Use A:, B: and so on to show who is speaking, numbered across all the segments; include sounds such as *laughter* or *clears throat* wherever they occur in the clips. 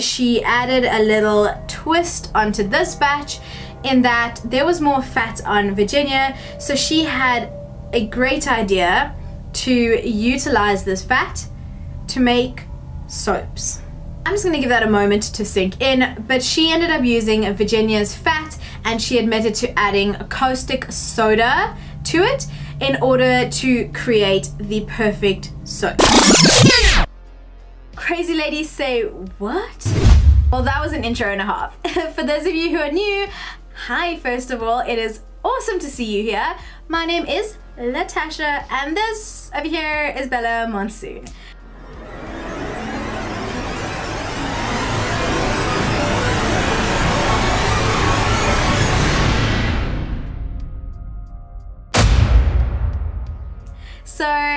A: she added a little twist onto this batch in that there was more fat on Virginia. So she had a great idea to utilize this fat to make soaps. I'm just gonna give that a moment to sink in, but she ended up using Virginia's fat and she admitted to adding caustic soda to it in order to create the perfect soap. Crazy ladies say, what? Well, that was an intro and a half. *laughs* For those of you who are new, hi first of all, it is awesome to see you here. My name is Latasha and this over here is Bella Monsoon.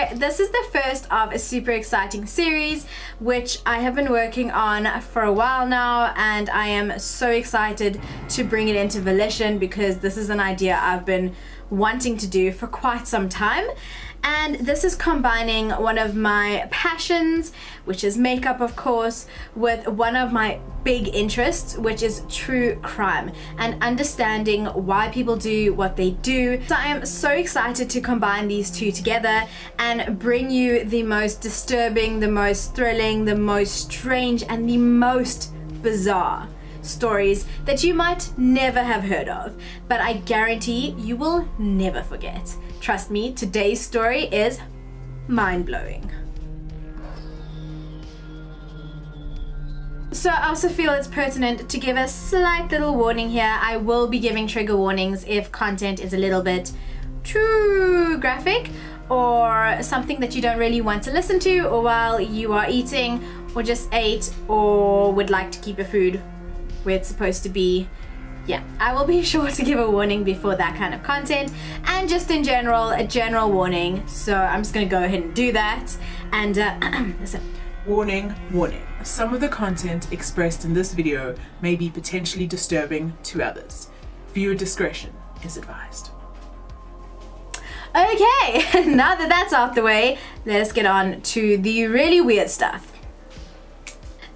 A: This is the first of a super exciting series which I have been working on for a while now and I am so excited to bring it into Volition because this is an idea I've been wanting to do for quite some time and this is combining one of my passions which is makeup of course with one of my big interests which is true crime and understanding why people do what they do so I am so excited to combine these two together and bring you the most disturbing the most thrilling the most strange and the most bizarre stories that you might never have heard of, but I guarantee you will never forget. Trust me, today's story is mind-blowing. So I also feel it's pertinent to give a slight little warning here. I will be giving trigger warnings if content is a little bit too graphic or something that you don't really want to listen to or while you are eating or just ate or would like to keep your food where it's supposed to be yeah, I will be *laughs* sure to give a warning before that kind of content and just in general, a general warning. So I'm just gonna go ahead and do that. And uh, *clears throat* listen.
B: Warning, warning. Some of the content expressed in this video may be potentially disturbing to others. Viewer discretion is advised.
A: Okay, *laughs* now that that's out the way, let us get on to the really weird stuff.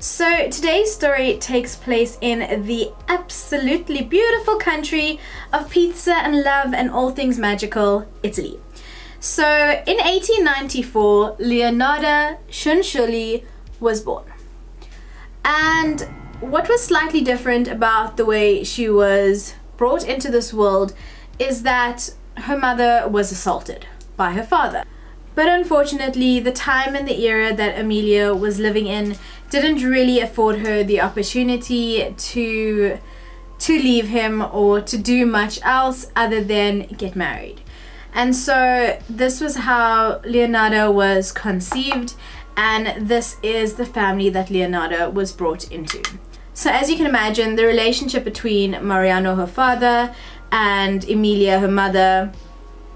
A: So today's story takes place in the absolutely beautiful country of pizza and love and all things magical, Italy. So in 1894, Leonarda Cianciulli was born. And what was slightly different about the way she was brought into this world is that her mother was assaulted by her father. But unfortunately, the time and the era that Emilia was living in didn't really afford her the opportunity to to leave him or to do much else other than get married. And so this was how Leonarda was conceived and this is the family that Leonarda was brought into. So as you can imagine, the relationship between Mariano, her father, and Emilia, her mother,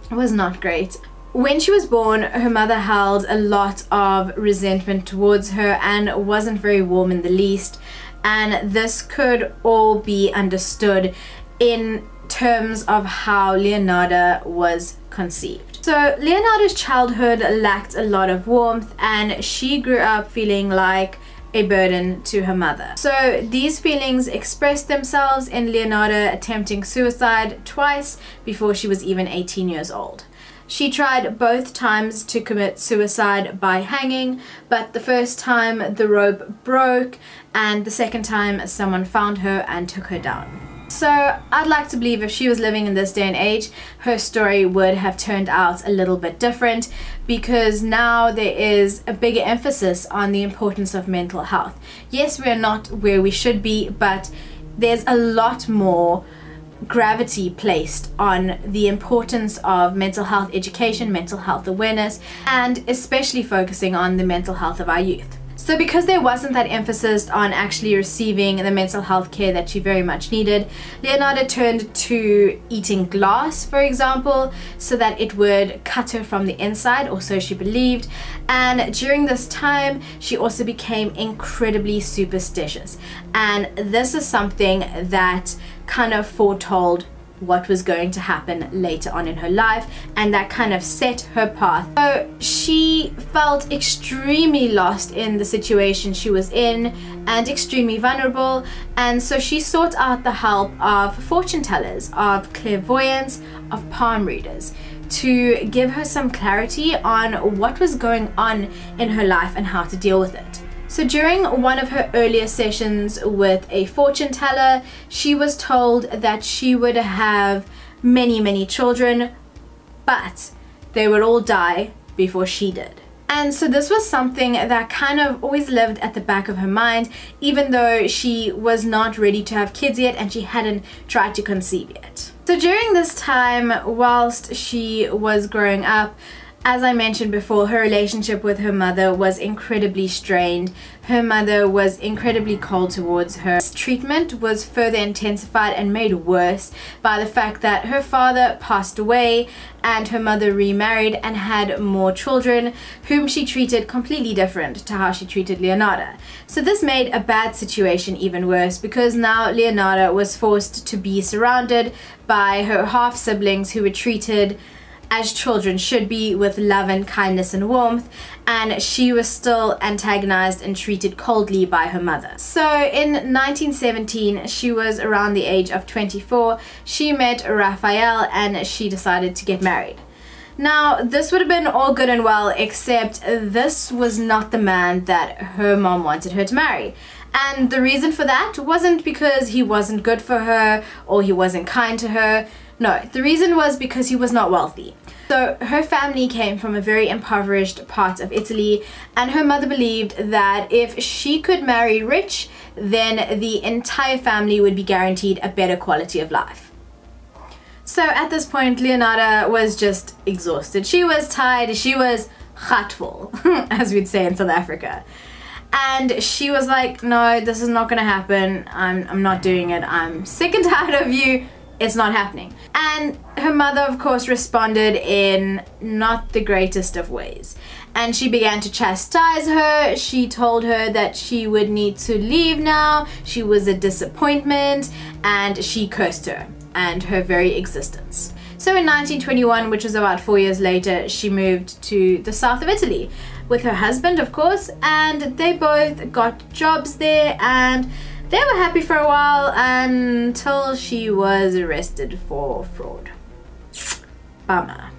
A: was not great. When she was born, her mother held a lot of resentment towards her and wasn't very warm in the least. And this could all be understood in terms of how Leonarda was conceived. So Leonarda's childhood lacked a lot of warmth and she grew up feeling like a burden to her mother. So these feelings expressed themselves in Leonarda attempting suicide twice before she was even 18 years old. She tried both times to commit suicide by hanging, but the first time the rope broke and the second time someone found her and took her down. So I'd like to believe if she was living in this day and age, her story would have turned out a little bit different because now there is a bigger emphasis on the importance of mental health. Yes, we're not where we should be, but there's a lot more gravity placed on the importance of mental health education, mental health awareness, and especially focusing on the mental health of our youth. So because there wasn't that emphasis on actually receiving the mental health care that she very much needed, Leonarda turned to eating glass, for example, so that it would cut her from the inside, or so she believed. And during this time, she also became incredibly superstitious. And this is something that kind of foretold what was going to happen later on in her life and that kind of set her path. So she felt extremely lost in the situation she was in and extremely vulnerable and so she sought out the help of fortune tellers, of clairvoyants, of palm readers to give her some clarity on what was going on in her life and how to deal with it. So during one of her earlier sessions with a fortune teller, she was told that she would have many, many children, but they would all die before she did. And so this was something that kind of always lived at the back of her mind, even though she was not ready to have kids yet and she hadn't tried to conceive yet. So during this time, whilst she was growing up, as I mentioned before, her relationship with her mother was incredibly strained. Her mother was incredibly cold towards her. Treatment was further intensified and made worse by the fact that her father passed away and her mother remarried and had more children whom she treated completely different to how she treated Leonarda. So this made a bad situation even worse because now Leonarda was forced to be surrounded by her half siblings who were treated as children should be with love and kindness and warmth and she was still antagonized and treated coldly by her mother. So in 1917 she was around the age of 24 she met Raphael and she decided to get married. Now, this would have been all good and well, except this was not the man that her mom wanted her to marry. And the reason for that wasn't because he wasn't good for her or he wasn't kind to her. No, the reason was because he was not wealthy. So her family came from a very impoverished part of Italy and her mother believed that if she could marry rich, then the entire family would be guaranteed a better quality of life. So at this point, Leonarda was just exhausted. She was tired, she was gatvol, *laughs* as we'd say in South Africa. And she was like, no, this is not gonna happen. I'm, I'm not doing it. I'm sick and *laughs* tired of you it's not happening. And her mother, of course, responded in not the greatest of ways. And she began to chastise her. She told her that she would need to leave now. She was a disappointment. And she cursed her and her very existence. So in 1921, which was about four years later, she moved to the south of Italy with her husband, of course, and they both got jobs there and they were happy for a while until she was arrested for fraud. Bummer.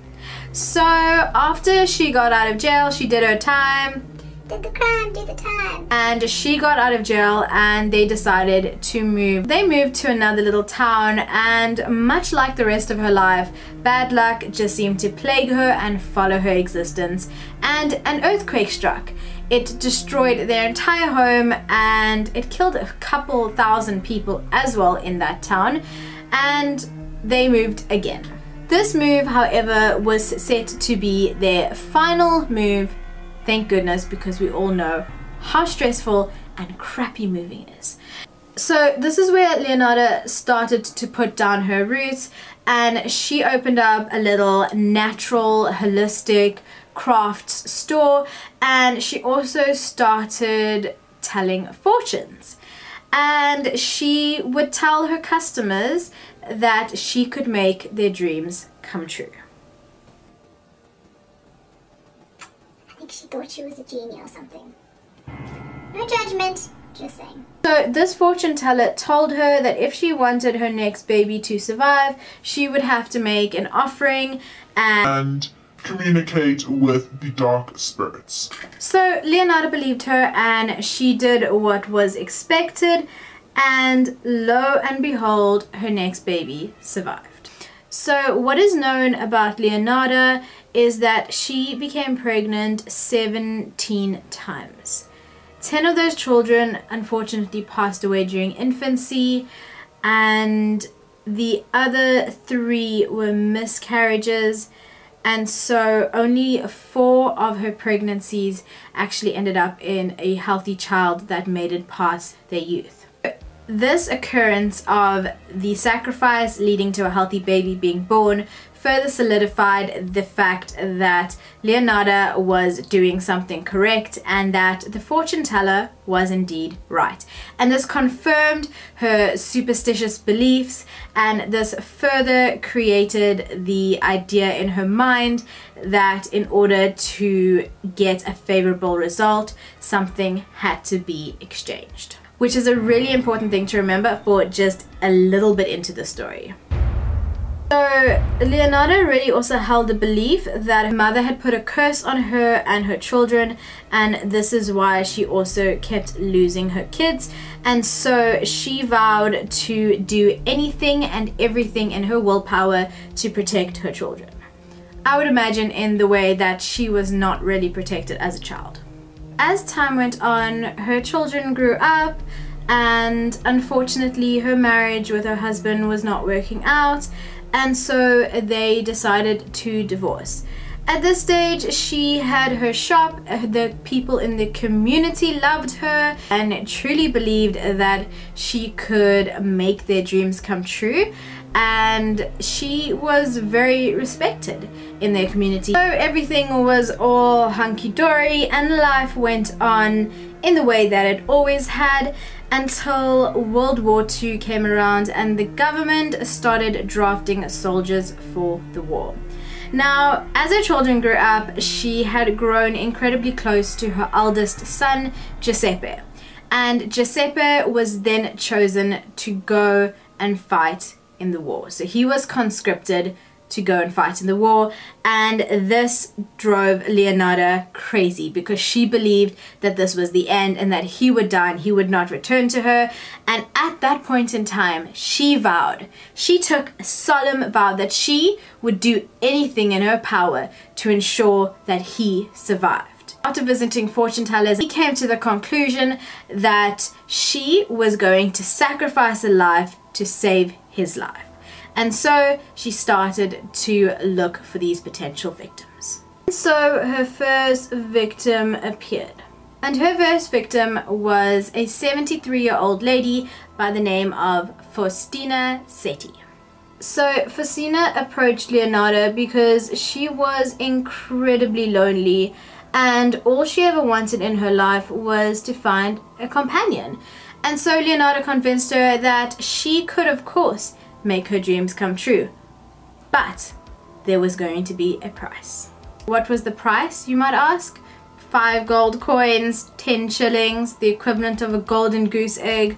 A: So after she got out of jail, she did her time.
C: Did the crime, did the time.
A: And she got out of jail and they decided to move. They moved to another little town and much like the rest of her life, bad luck just seemed to plague her and follow her existence. And an earthquake struck it destroyed their entire home and it killed a couple thousand people as well in that town and they moved again. This move, however, was set to be their final move, thank goodness, because we all know how stressful and crappy moving is. So this is where Leonarda started to put down her roots and she opened up a little natural, holistic, crafts store and she also started telling fortunes and she would tell her customers that she could make their dreams come true.
C: She thought she was a genie or something. No judgment, just saying.
A: So this fortune teller told her that if she wanted her next baby to survive, she would have to make an offering and,
D: and communicate with the dark spirits.
A: So Leonarda believed her and she did what was expected and lo and behold her next baby survived. So what is known about Leonarda is that she became pregnant 17 times. 10 of those children unfortunately passed away during infancy and the other three were miscarriages and so only four of her pregnancies actually ended up in a healthy child that made it past their youth. this occurrence of the sacrifice leading to a healthy baby being born further solidified the fact that Leonarda was doing something correct and that the fortune teller was indeed right. And this confirmed her superstitious beliefs and this further created the idea in her mind that in order to get a favorable result, something had to be exchanged. Which is a really important thing to remember for just a little bit into the story. So Leonarda really also held the belief that her mother had put a curse on her and her children and this is why she also kept losing her kids and so she vowed to do anything and everything in her willpower to protect her children. I would imagine in the way that she was not really protected as a child. As time went on, her children grew up and unfortunately her marriage with her husband was not working out and so they decided to divorce. At this stage, she had her shop, the people in the community loved her and truly believed that she could make their dreams come true and she was very respected in their community. So everything was all hunky-dory and life went on in the way that it always had until World War II came around and the government started drafting soldiers for the war. Now, as her children grew up, she had grown incredibly close to her eldest son, Giuseppe. And Giuseppe was then chosen to go and fight in the war. So he was conscripted to go and fight in the war and this drove Leonarda crazy because she believed that this was the end and that he would die and he would not return to her and at that point in time she vowed she took a solemn vow that she would do anything in her power to ensure that he survived after visiting fortune tellers, he came to the conclusion that she was going to sacrifice a life to save his life. And so she started to look for these potential victims. So her first victim appeared. And her first victim was a 73 year old lady by the name of Faustina Setti. So Faustina approached Leonarda because she was incredibly lonely and all she ever wanted in her life was to find a companion. And so Leonarda convinced her that she could of course make her dreams come true. But there was going to be a price. What was the price, you might ask? Five gold coins, 10 shillings, the equivalent of a golden goose egg?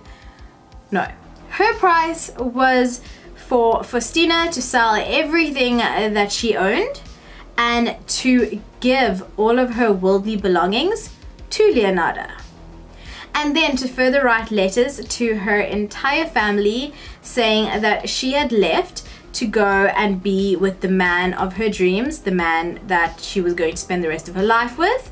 A: No. Her price was for Faustina to sell everything that she owned and to give all of her worldly belongings to Leonarda and then to further write letters to her entire family saying that she had left to go and be with the man of her dreams, the man that she was going to spend the rest of her life with,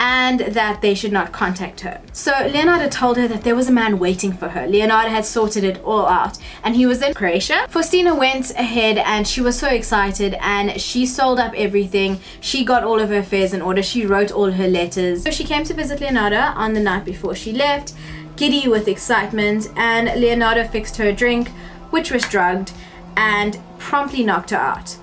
A: and that they should not contact her. So Leonarda told her that there was a man waiting for her. Leonarda had sorted it all out and he was in Croatia. Faustina went ahead and she was so excited and she sold up everything. She got all of her affairs in order. She wrote all her letters. So she came to visit Leonarda on the night before she left, giddy with excitement and Leonarda fixed her drink, which was drugged, and promptly knocked her out.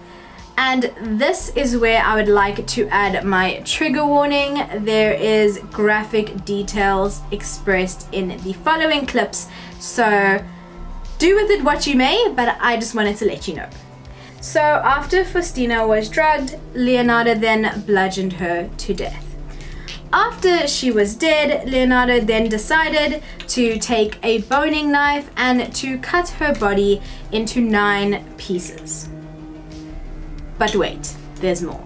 A: And this is where I would like to add my trigger warning. There is graphic details expressed in the following clips. So do with it what you may, but I just wanted to let you know. So after Faustina was drugged, Leonarda then bludgeoned her to death. After she was dead, Leonarda then decided to take a boning knife and to cut her body into nine pieces. But wait, there's more.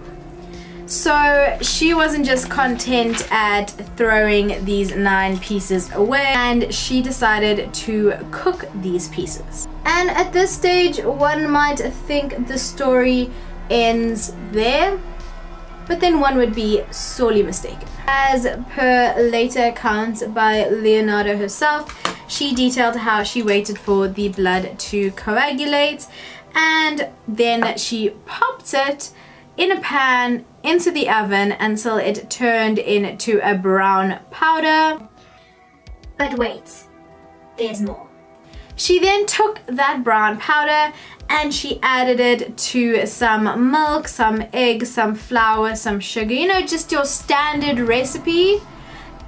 A: So she wasn't just content at throwing these nine pieces away and she decided to cook these pieces. And at this stage one might think the story ends there, but then one would be sorely mistaken. As per later accounts by Leonarda herself, she detailed how she waited for the blood to coagulate and then she popped it in a pan into the oven until it turned into a brown powder.
C: But wait, there's more.
A: She then took that brown powder and she added it to some milk, some eggs, some flour, some sugar, you know, just your standard recipe.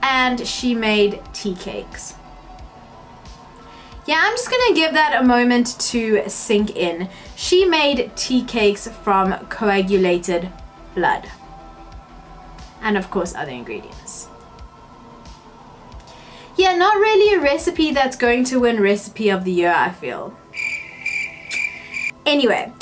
A: And she made tea cakes. Yeah, I'm just gonna give that a moment to sink in. She made tea cakes from coagulated blood. And of course other ingredients. Yeah, not really a recipe that's going to win recipe of the year, I feel. Anyway,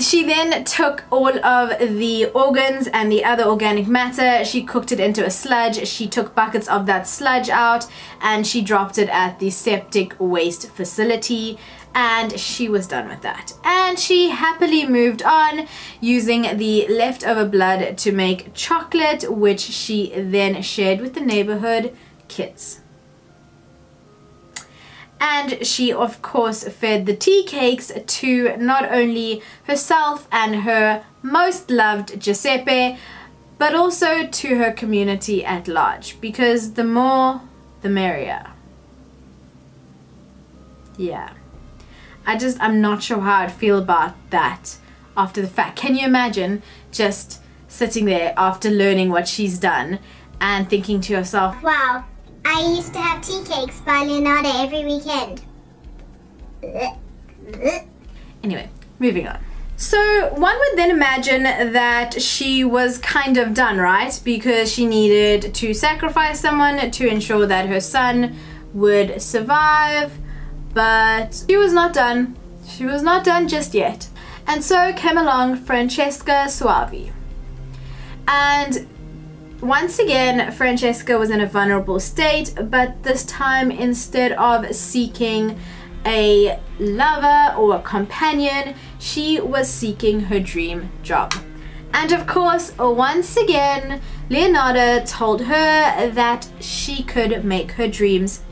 A: she then took all of the organs and the other organic matter, she cooked it into a sludge, she took buckets of that sludge out and she dropped it at the septic waste facility. And she was done with that. And she happily moved on using the leftover blood to make chocolate which she then shared with the neighborhood kids and she of course fed the tea cakes to not only herself and her most loved Giuseppe but also to her community at large because the more the merrier. Yeah. I just I'm not sure how I'd feel about that after the fact. Can you imagine just sitting there after learning what she's done and thinking to yourself
C: Wow, I used to have tea cakes by Leonarda every weekend.
A: Anyway, moving on. So one would then imagine that she was kind of done, right? Because she needed to sacrifice someone to ensure that her son would survive, but she was not done. She was not done just yet. And so came along Francesca Soavi. And once again, Francesca was in a vulnerable state, but this time instead of seeking a lover or a companion, she was seeking her dream job. And of course, once again, Leonarda told her that she could make her dreams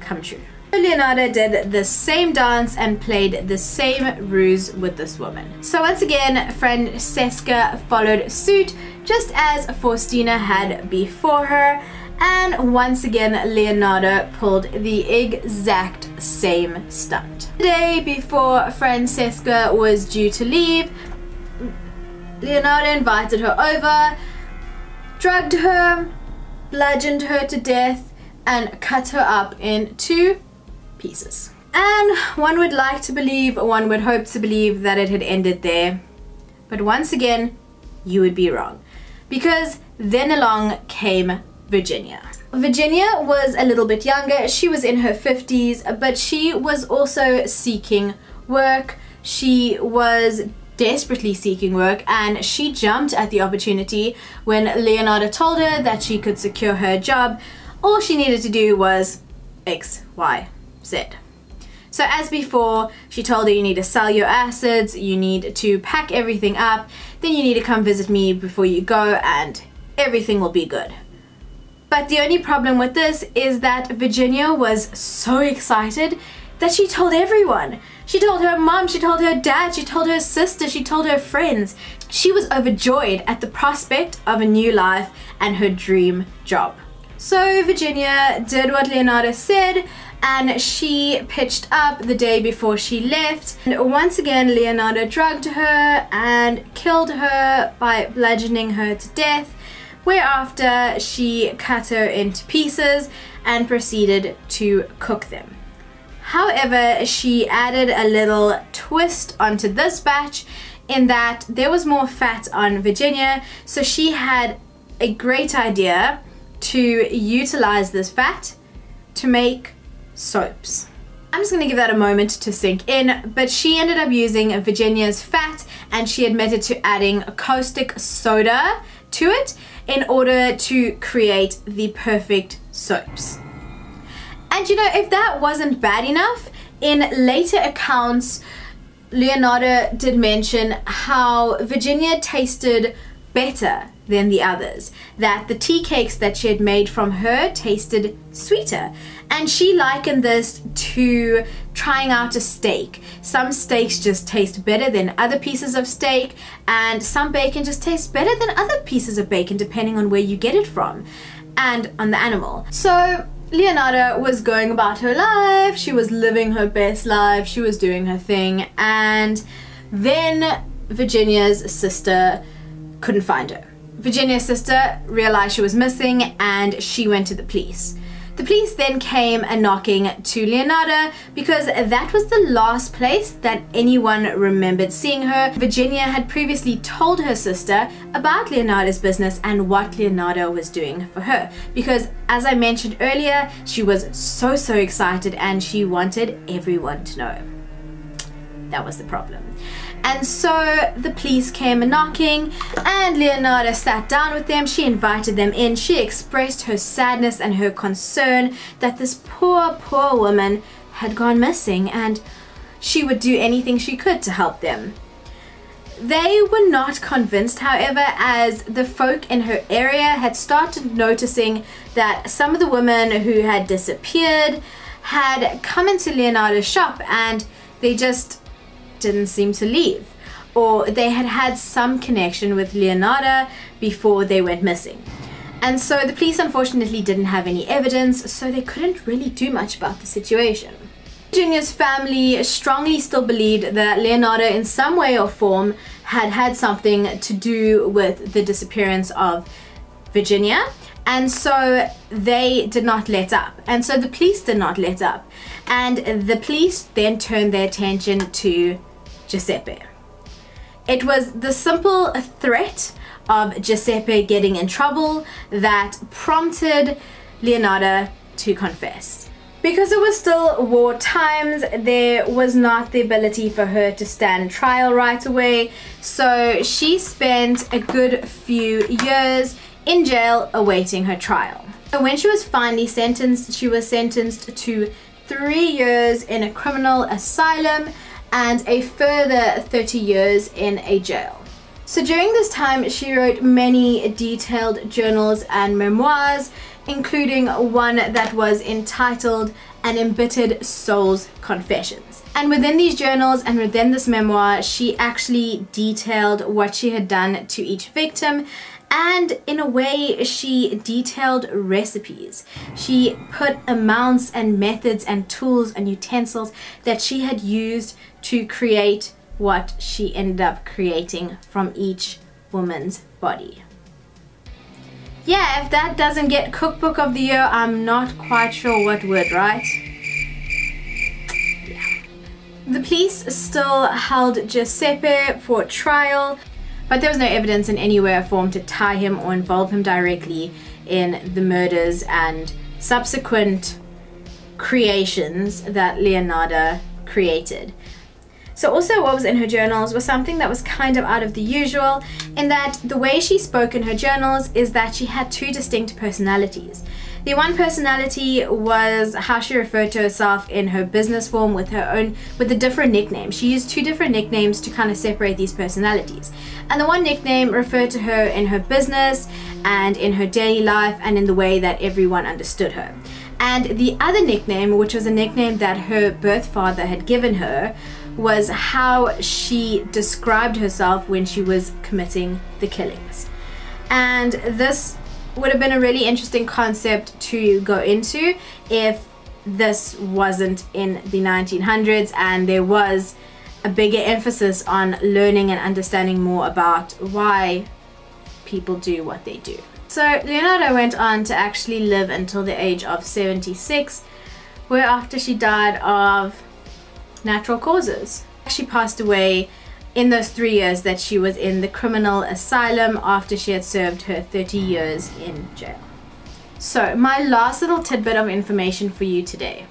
A: come true. Leonarda did the same dance and played the same ruse with this woman. So once again, Francesca followed suit just as Faustina had before her and once again Leonarda pulled the exact same stunt. The day before Francesca was due to leave, Leonarda invited her over, drugged her, bludgeoned her to death and cut her up in two pieces. And one would like to believe, one would hope to believe that it had ended there. But once again, you would be wrong. Because then along came Virginia. Virginia was a little bit younger, she was in her 50s, but she was also seeking work. She was desperately seeking work and she jumped at the opportunity when Leonarda told her that she could secure her job. All she needed to do was X, Y, Z. So as before, she told her you need to sell your assets, you need to pack everything up, then you need to come visit me before you go and everything will be good. But the only problem with this is that Virginia was so excited that she told everyone. She told her mom, she told her dad, she told her sister, she told her friends. She was overjoyed at the prospect of a new life and her dream job. So Virginia did what Leonarda said and she pitched up the day before she left. And once again, Leonarda drugged her and killed her by bludgeoning her to death, whereafter she cut her into pieces and proceeded to cook them. However, she added a little twist onto this batch in that there was more fat on Virginia, so she had a great idea to utilize this fat to make soaps. I'm just gonna give that a moment to sink in, but she ended up using Virginia's fat and she admitted to adding caustic soda to it in order to create the perfect soaps. And you know, if that wasn't bad enough, in later accounts, Leonarda did mention how Virginia tasted better than the others. That the tea cakes that she had made from her tasted sweeter. And she likened this to trying out a steak. Some steaks just taste better than other pieces of steak, and some bacon just tastes better than other pieces of bacon, depending on where you get it from and on the animal. So Leonarda was going about her life, she was living her best life, she was doing her thing, and then Virginia's sister couldn't find her. Virginia's sister realized she was missing and she went to the police. The police then came a knocking to Leonarda because that was the last place that anyone remembered seeing her. Virginia had previously told her sister about Leonarda's business and what Leonarda was doing for her because as I mentioned earlier, she was so so excited and she wanted everyone to know. That was the problem. And so the police came a knocking and Leonarda sat down with them. She invited them in. She expressed her sadness and her concern that this poor, poor woman had gone missing and she would do anything she could to help them. They were not convinced, however, as the folk in her area had started noticing that some of the women who had disappeared had come into Leonarda's shop and they just didn't seem to leave or they had had some connection with Leonarda before they went missing. And so the police unfortunately didn't have any evidence, so they couldn't really do much about the situation. Junior's family strongly still believed that Leonarda in some way or form had had something to do with the disappearance of Virginia and so they did not let up and so the police did not let up and the police then turned their attention to Giuseppe. It was the simple threat of Giuseppe getting in trouble that prompted Leonarda to confess. Because it was still war times, there was not the ability for her to stand trial right away, so she spent a good few years in jail awaiting her trial. So when she was finally sentenced, she was sentenced to three years in a criminal asylum and a further 30 years in a jail. So during this time, she wrote many detailed journals and memoirs, including one that was entitled An Embittered Soul's Confessions. And within these journals and within this memoir, she actually detailed what she had done to each victim and in a way she detailed recipes. She put amounts and methods and tools and utensils that she had used to create what she ended up creating from each woman's body. Yeah, if that doesn't get cookbook of the year, I'm not quite sure what would, right? The police still held Giuseppe for trial but there was no evidence in any way or form to tie him or involve him directly in the murders and subsequent creations that Leonarda created. So also what was in her journals was something that was kind of out of the usual in that the way she spoke in her journals is that she had two distinct personalities. The one personality was how she referred to herself in her business form with her own, with a different nickname. She used two different nicknames to kind of separate these personalities. And the one nickname referred to her in her business and in her daily life and in the way that everyone understood her. And the other nickname, which was a nickname that her birth father had given her, was how she described herself when she was committing the killings. And this would have been a really interesting concept to go into if this wasn't in the 1900s and there was a bigger emphasis on learning and understanding more about why people do what they do. So Leonarda went on to actually live until the age of 76 where after she died of natural causes. She passed away in those three years that she was in the criminal asylum after she had served her 30 years in jail. So, my last little tidbit of information for you today.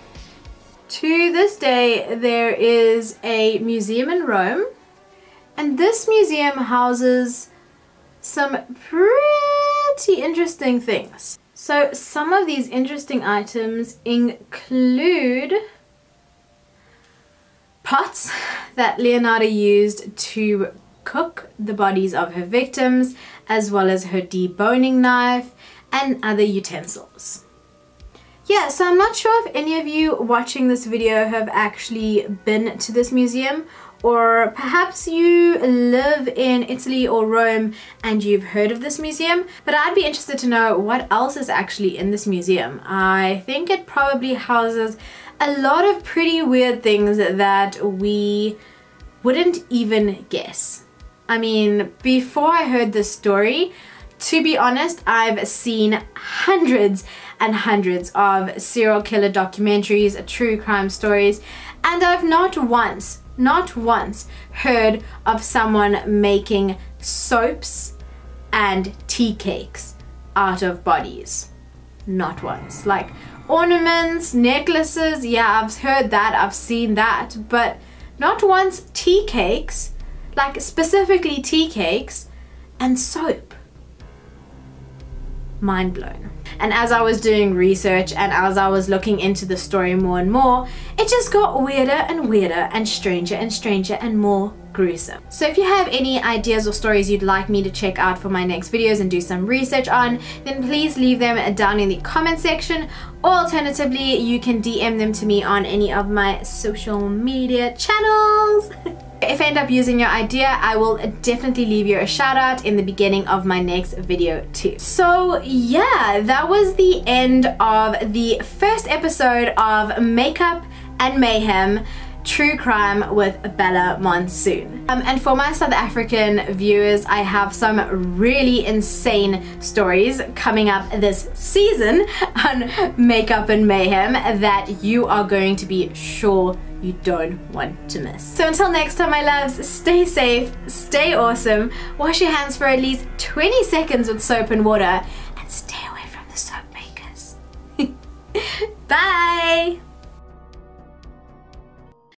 A: To this day, there is a museum in Rome, and this museum houses some pretty interesting things. So, some of these interesting items include pots that Leonarda used to cook the bodies of her victims as well as her deboning knife and other utensils. Yeah, so I'm not sure if any of you watching this video have actually been to this museum or perhaps you live in Italy or Rome and you've heard of this museum, but I'd be interested to know what else is actually in this museum. I think it probably houses a lot of pretty weird things that we wouldn't even guess. I mean, before I heard this story, to be honest, I've seen hundreds and hundreds of serial killer documentaries, true crime stories, and I've not once, not once heard of someone making soaps and tea cakes out of bodies. Not once. Like ornaments, necklaces, yeah, I've heard that, I've seen that, but not once tea cakes, like specifically tea cakes and soap. Mind blown. And as I was doing research and as I was looking into the story more and more, it just got weirder and weirder and stranger and stranger and more gruesome. So if you have any ideas or stories you'd like me to check out for my next videos and do some research on, then please leave them down in the comment section or alternatively you can DM them to me on any of my social media channels. *laughs* If I end up using your idea, I will definitely leave you a shout out in the beginning of my next video too. So yeah, that was the end of the first episode of Makeup and Mayhem True Crime with Bella Monsoon. Um, and for my South African viewers, I have some really insane stories coming up this season *laughs* on Makeup and Mayhem that you are going to be sure you don't want to miss. So until next time, my loves, stay safe, stay awesome, wash your hands for at least 20 seconds with soap and water, and stay away from the soap makers. *laughs* Bye!